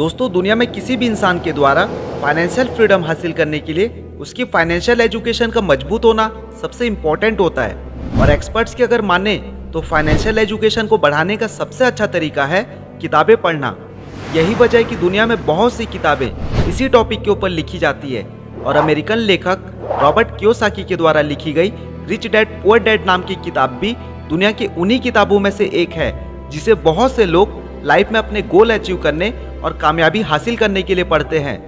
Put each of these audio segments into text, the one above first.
दोस्तों, दुनिया में किसी भी इंसान के द्वारा फाइनेंशियल फ्रीडम हासिल करने के लिए उसकी फाइनेंशियल एजुकेशन का मज़बूत होना सबसे इम्पोर्टेंट होता है। और एक्सपर्ट्स की अगर माने तो फाइनेंशियल एजुकेशन को बढ़ाने का सबसे अच्छा तरीका है किताबें पढ़ना। यही वजह है कि दुनिया में बहुत सी किताबें इसी टॉपिक के ऊपर लिखी जाती है। और अमेरिकन लेखक रॉबर्ट क्योसाकी के द्वारा लिखी गई रिच डैड पुअर डैड नाम की किताब भी दुनिया की उन्हीं किताबों में से एक है, जिसे बहुत से लोग लाइफ में अपने गोल अचीव करने और कामयाबी हासिल करने के लिए पढ़ते हैं।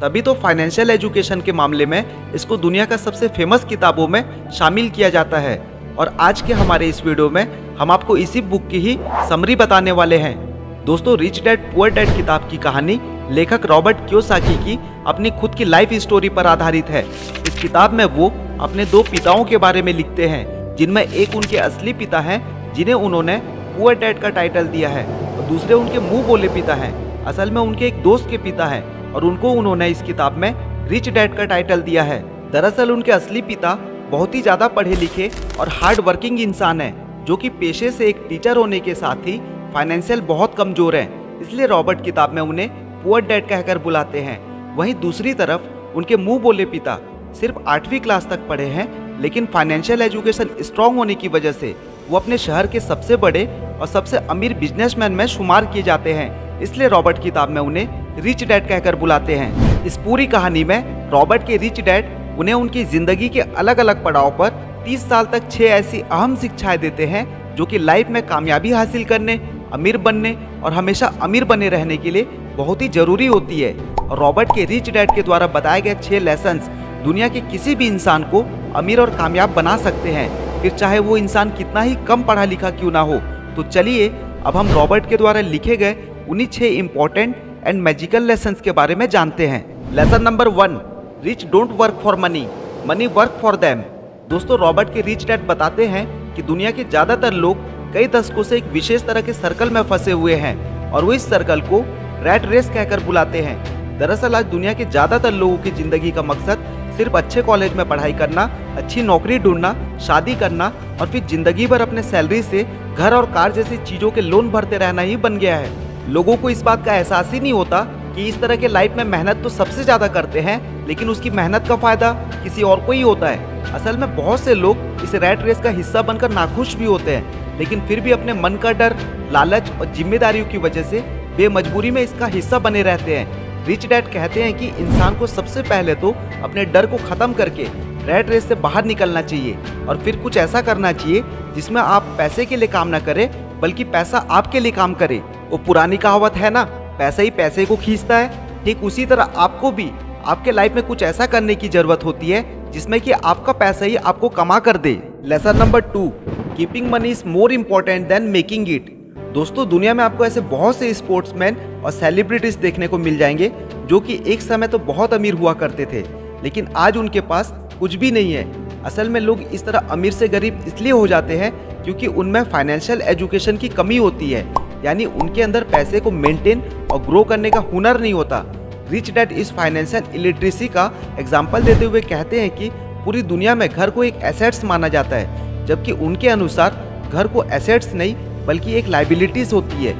तभी तो फाइनेंशियल एजुकेशन के मामले में इसको दुनिया का सबसे फ़ेमस किताबों में शामिल किया जाता है। और आज के हमारे इस वीडियो में हम आपको इसी बुक की ही समरी बताने वाले हैं। दोस्तों रिच डैड पुअर डैड किताब की कहानी लेखक रॉबर्ट क्योसाकी की अपनी खुद की लाइफ स्टोरी पर आधारित है। इस किताब में वो अपने दो पिताओं के बारे में लिखते हैं, जिनमें एक उनके असली पिता हैं, जिन्हें उन्होंने पुअर डैड का टाइटल दिया है, और दूसरे उनके मुँह बोले पिता हैं। असल में उनके एक दोस्त के पिता हैं और उनको उन्होंने इस किताब में रिच डैड का टाइटल दिया है। दरअसल उनके असली पिता बहुत ही ज़्यादा पढ़े लिखे और हार्ड वर्किंग इंसान है, जो कि पेशे से एक टीचर होने के साथ ही फाइनेंशियल बहुत कमज़ोर है, इसलिए रॉबर्ट किताब में उन्हें पुअर डैड कहकर बुलाते हैं। वहीं दूसरी तरफ़ उनके मुँह बोले पिता सिर्फ़ आठवीं क्लास तक पढ़े हैं, लेकिन फाइनेंशियल एजुकेशन स्ट्रांग होने की वजह से वो अपने शहर के सबसे बड़े और सबसे अमीर बिजनेसमैन में शुमार किए जाते हैं। इसलिए रॉबर्ट किताब में उन्हें रिच डैड कहकर बुलाते हैं। इस पूरी कहानी में रॉबर्ट के रिच डैड उन्हें उनकी ज़िंदगी के अलग अलग पड़ाव पर 30 साल तक छह ऐसी अहम शिक्षाएँ देते हैं, जो कि लाइफ में कामयाबी हासिल करने, अमीर बनने और हमेशा अमीर बने रहने के लिए बहुत ही ज़रूरी होती है। और रॉबर्ट के रिच डैड के द्वारा बताए गए छह लेसन दुनिया के किसी भी इंसान को अमीर और कामयाब बना सकते हैं। फिर चाहे वो इंसान कितना ही कम पढ़ा लिखा क्यों ना हो। तो चलिए, अब हम रॉबर्ट के द्वारा लिखे गए उन्हीं छह इंपॉर्टेंट एंड मैजिकल लेसन के बारे में जानते हैं। Lesson number one rich don't work for money money work for them दोस्तों रॉबर्ट के रिच डैड बताते हैं कि दुनिया के ज़्यादातर लोग कई दशकों से एक विशेष तरह के सर्कल में फंसे हुए हैं और वो इस सर्कल को रैट रेस कहकर बुलाते हैं। दरअसल, आज दुनिया के ज़्यादातर लोगों की ज़िंदगी का मकसद सिर्फ़ अच्छे कॉलेज में पढ़ाई करना, अच्छी नौकरी ढूंढना, शादी करना और फिर ज़िंदगी भर अपने सैलरी से घर और कार जैसी चीज़ों के लोन भरते रहना ही बन गया है। लोगों को इस बात का एहसास ही नहीं होता कि इस तरह के लाइफ में मेहनत तो सबसे ज़्यादा करते हैं, लेकिन उसकी मेहनत का फ़ायदा किसी और को ही होता है। असल में बहुत से लोग इस रैट रेस का हिस्सा बनकर नाखुश भी होते हैं, लेकिन फिर भी अपने मन का डर, लालच और जिम्मेदारियों की वजह से बेमजबूरी में इसका हिस्सा बने रहते हैं। रिच डैड कहते हैं कि इंसान को सबसे पहले तो अपने डर को ख़त्म करके रेड रेस से बाहर निकलना चाहिए और फिर कुछ ऐसा करना चाहिए जिसमें आप पैसे के लिए काम ना करें, बल्कि पैसा आपके लिए काम करे। वो पुरानी कहावत है ना, पैसा ही पैसे को खींचता है। ठीक उसी तरह आपको भी, आपके लाइफ में कुछ ऐसा करने की ज़रूरत होती है, जिसमें कि आपका पैसा ही आपको कमा कर दे। Lesson number two keeping money is more important than making it दोस्तों, दुनिया में आपको ऐसे बहुत से स्पोर्ट्समैन और सेलिब्रिटीज देखने को मिल जाएँगे, जो कि एक समय तो बहुत अमीर हुआ करते थे, लेकिन आज उनके पास कुछ भी नहीं है। असल में लोग इस तरह अमीर से गरीब इसलिए हो जाते हैं, क्योंकि उनमें फाइनेंशियल एजुकेशन की कमी होती है। यानी उनके अंदर पैसे को मेंटेन और ग्रो करने का हुनर नहीं होता। रिच डैड इस फाइनेंशियल इलिटरेसी का एग्ज़ाम्पल देते हुए कहते हैं कि पूरी दुनिया में घर को एक एसेट्स माना जाता है, जबकि उनके अनुसार घर को एसेट्स नहीं, बल्कि एक लाइबिलिटीज होती है।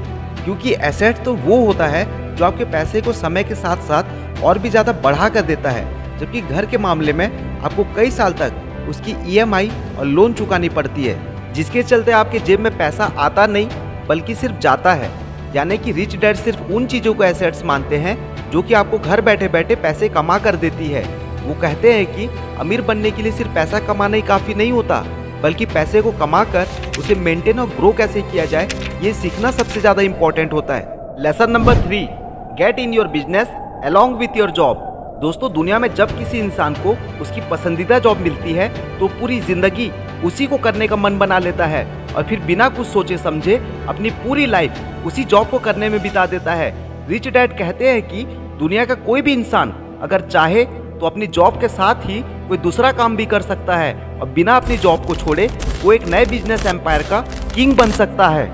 क्योंकि एसेट तो वो होता है जो आपके पैसे को समय के साथ साथ और भी ज़्यादा बढ़ा कर देता है, जबकि घर के मामले में आपको कई साल तक उसकी ईएमआई और लोन चुकानी पड़ती है, जिसके चलते आपके जेब में पैसा आता नहीं बल्कि सिर्फ़ जाता है। यानी कि रिच डैड सिर्फ़ उन चीज़ों को एसेट्स मानते हैं, जो कि आपको घर बैठे बैठे पैसे कमा कर देती है। वो कहते हैं कि अमीर बनने के लिए सिर्फ़ पैसा कमाना ही काफ़ी नहीं होता, बल्कि पैसे को कमा कर उसे मेंटेन और ग्रो कैसे किया जाए, ये सीखना सबसे ज़्यादा इंपॉर्टेंट होता है। Lesson number three get in your business along with your job दोस्तों, दुनिया में जब किसी इंसान को उसकी पसंदीदा जॉब मिलती है तो पूरी ज़िंदगी उसी को करने का मन बना लेता है। और फिर बिना कुछ सोचे समझे अपनी पूरी लाइफ उसी जॉब को करने में बिता देता है। रिच डैड कहते हैं कि दुनिया का कोई भी इंसान अगर चाहे तो अपनी जॉब के साथ ही कोई दूसरा काम भी कर सकता है और बिना अपनी जॉब को छोड़े वो एक नए बिज़नेस एम्पायर का किंग बन सकता है।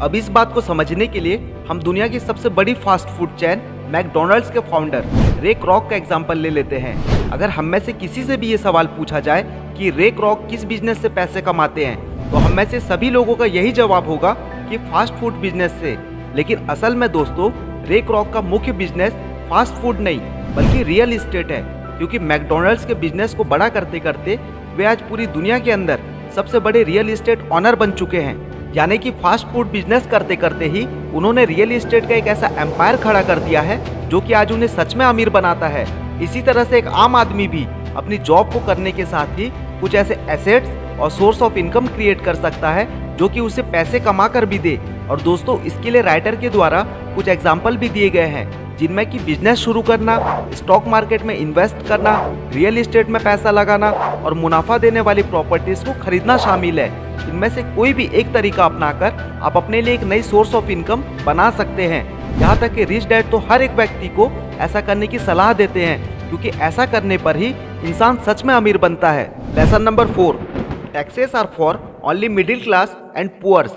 अब इस बात को समझने के लिए हम दुनिया की सबसे बड़ी फास्ट फ़ूड चैन मैकडोनल्ड्स के फाउंडर रे क्रॉक का एग्ज़ाम्पल ले लेते हैं। अगर हम में से किसी से भी ये सवाल पूछा जाए कि रे क्रॉक किस बिज़नेस से पैसे कमाते हैं तो हम में से सभी लोगों का यही जवाब होगा कि फास्ट फ़ूड बिज़नेस से। लेकिन असल में दोस्तों रे क्रॉक का मुख्य बिज़नेस फास्ट फ़ूड नहीं, बल्कि रियल इस्टेट है। क्योंकि मैकडोनल्ड्स के बिज़नेस को बड़ा करते करते वे आज पूरी दुनिया के अंदर सबसे बड़े रियल इस्टेट ऑनर बन चुके हैं। यानी कि फास्ट फ़ूड बिज़नेस करते करते ही उन्होंने रियल इस्टेट का एक ऐसा एम्पायर खड़ा कर दिया है, जो कि आज उन्हें सच में अमीर बनाता है। इसी तरह से एक आम आदमी भी अपनी जॉब को करने के साथ ही कुछ ऐसे एसेट्स और सोर्स ऑफ़ इनकम क्रिएट कर सकता है, जो कि उसे पैसे कमा कर भी दे। और दोस्तों, इसके लिए राइटर के द्वारा कुछ एग्ज़ाम्पल भी दिए गए हैं, जिनमें कि बिज़नेस शुरू करना स्टॉक मार्केट में इन्वेस्ट करना रियल इस्टेट में पैसा लगाना और मुनाफा देने वाली प्रॉपर्टीज़ को खरीदना शामिल है। इनमें से कोई भी एक तरीका अपनाकर आप अपने लिए एक नई सोर्स ऑफ़ इनकम बना सकते हैं। यहाँ तक कि रिच डैड तो हर एक व्यक्ति को ऐसा करने की सलाह देते हैं, क्योंकि ऐसा करने पर ही इंसान सच में अमीर बनता है। Lesson number four taxes are for only middle class and poors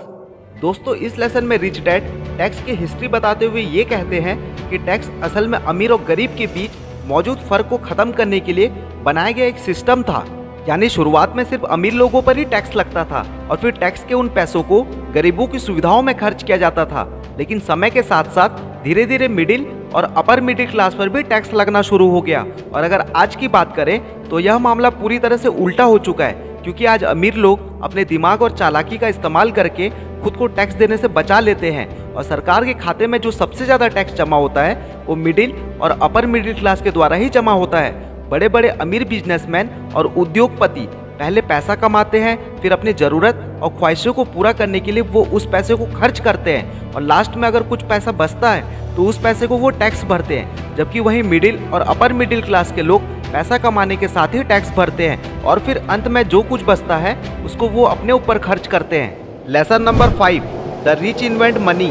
दोस्तों, इस लेसन में रिच डैड टैक्स की हिस्ट्री बताते हुए ये कहते हैं कि टैक्स असल में अमीर और गरीब के बीच मौजूद फ़र्क को खत्म करने के लिए बनाया गया एक सिस्टम था। यानी शुरुआत में सिर्फ़ अमीर लोगों पर ही टैक्स लगता था और फिर टैक्स के उन पैसों को गरीबों की सुविधाओं में खर्च किया जाता था। लेकिन समय के साथ साथ धीरे धीरे मिडिल और अपर मिडिल क्लास पर भी टैक्स लगना शुरू हो गया। और अगर आज की बात करें तो यह मामला पूरी तरह से उल्टा हो चुका है। क्योंकि आज अमीर लोग अपने दिमाग और चालाकी का इस्तेमाल करके खुद को टैक्स देने से बचा लेते हैं और सरकार के खाते में जो सबसे ज़्यादा टैक्स जमा होता है, वो मिडिल और अपर मिडिल क्लास के द्वारा ही जमा होता है। बड़े बड़े अमीर बिजनेसमैन और उद्योगपति पहले पैसा कमाते हैं, फिर अपनी ज़रूरत और ख्वाहिशों को पूरा करने के लिए वो उस पैसे को खर्च करते हैं और लास्ट में अगर कुछ पैसा बचता है तो उस पैसे को वो टैक्स भरते हैं, जबकि वहीं मिडिल और अपर मिडिल क्लास के लोग पैसा कमाने के साथ ही टैक्स भरते हैं और फिर अंत में जो कुछ बचता है, उसको वो अपने ऊपर खर्च करते हैं। Lesson number five the rich invent money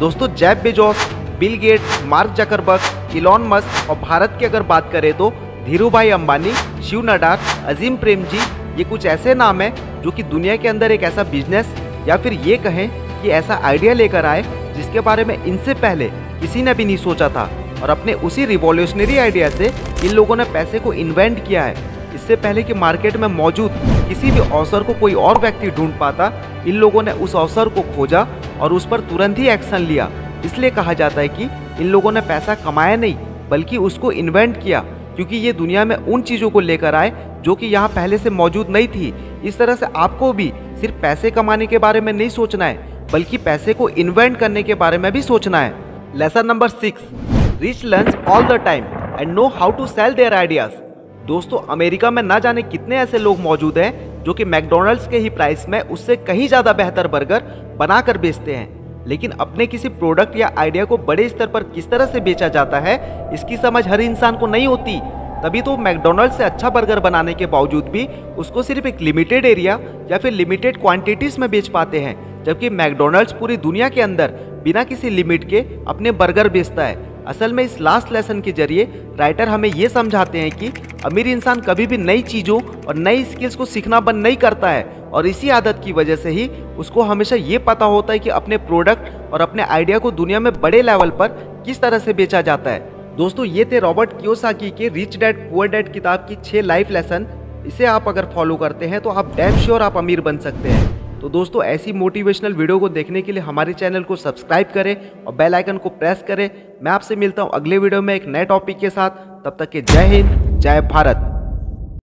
दोस्तों Jeff Bezos, Bill Gates, Mark Zuckerberg, Elon Musk और भारत की अगर बात करें तो धीरू भाई अंबानी, शिव नडार, अजीम प्रेम जी ये कुछ ऐसे नाम है जो कि दुनिया के अंदर एक ऐसा बिज़नेस या फिर ये कहें कि ऐसा आइडिया लेकर आए जिसके बारे में इनसे पहले किसी ने भी नहीं सोचा था। और अपने उसी रिवॉल्यूशनरी आइडिया से इन लोगों ने पैसे को इन्वेंट किया है। इससे पहले कि मार्केट में मौजूद किसी भी अवसर को कोई और व्यक्ति ढूंढ पाता, इन लोगों ने उस अवसर को खोजा और उस पर तुरंत ही एक्शन लिया। इसलिए कहा जाता है कि इन लोगों ने पैसा कमाया नहीं, बल्कि उसको इन्वेंट किया, क्योंकि ये दुनिया में उन चीज़ों को लेकर आए जो कि यहाँ पहले से मौजूद नहीं थी। इस तरह से आपको भी सिर्फ़ पैसे कमाने के बारे में नहीं सोचना है, बल्कि पैसे को इन्वेंट करने के बारे में भी सोचना है। Lesson number six rich learn all the time and know how to sell their ideas दोस्तों, अमेरिका में ना जाने कितने ऐसे लोग मौजूद हैं जो कि मैकडोनल्ड्स के ही प्राइस में उससे कहीं ज़्यादा बेहतर बर्गर बनाकर बेचते हैं। लेकिन अपने किसी प्रोडक्ट या आइडिया को बड़े स्तर पर किस तरह से बेचा जाता है, इसकी समझ हर इंसान को नहीं होती। तभी तो मैकडोनल्ड से अच्छा बर्गर बनाने के बावजूद भी उसको सिर्फ़ एक लिमिटेड एरिया या फिर लिमिटेड क्वांटिटीज में बेच पाते हैं, जबकि मैकडोनल्ड्स पूरी दुनिया के अंदर बिना किसी लिमिट के अपने बर्गर बेचता है। असल में इस लास्ट लेसन के ज़रिए राइटर हमें ये समझाते हैं कि अमीर इंसान कभी भी नई चीज़ों और नई स्किल्स को सीखना बंद नहीं करता है और इसी आदत की वजह से ही उसको हमेशा ये पता होता है कि अपने प्रोडक्ट और अपने आइडिया को दुनिया में बड़े लेवल पर किस तरह से बेचा जाता है। दोस्तों, ये थे रॉबर्ट क्योसाकी के रिच डैड पुअर डैड किताब की छः लाइफ लेसन इसे आप अगर फॉलो करते हैं तो आप डैम श्योर आप अमीर बन सकते हैं। तो दोस्तों, ऐसी मोटिवेशनल वीडियो को देखने के लिए हमारे चैनल को सब्सक्राइब करें और बेल आइकन को प्रेस करें। मैं आपसे मिलता हूँ अगले वीडियो में एक नए टॉपिक के साथ। तब तक के जय हिंद, जय भारत।